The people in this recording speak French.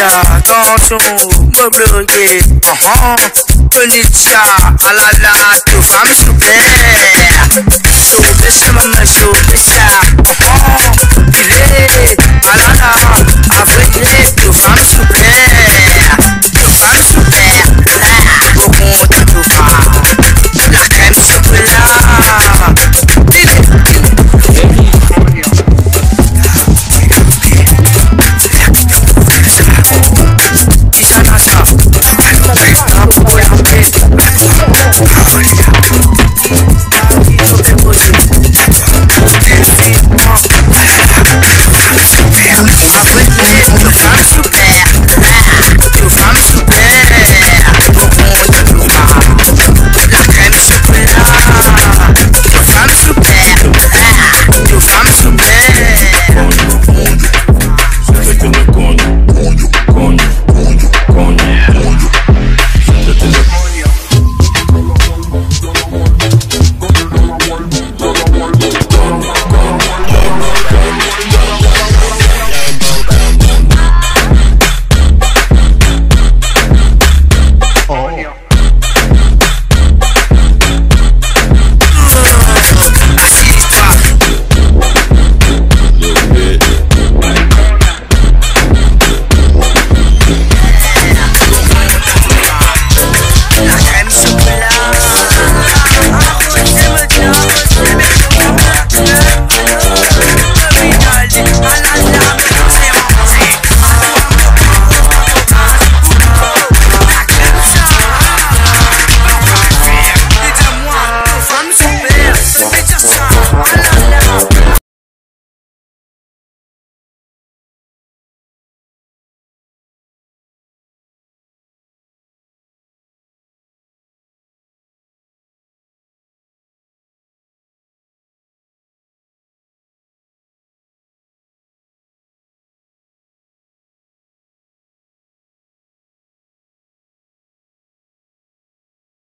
attention, me bloquer. Uh-huh. Onitsha, alala, tu femme super. Show this, maman, show this,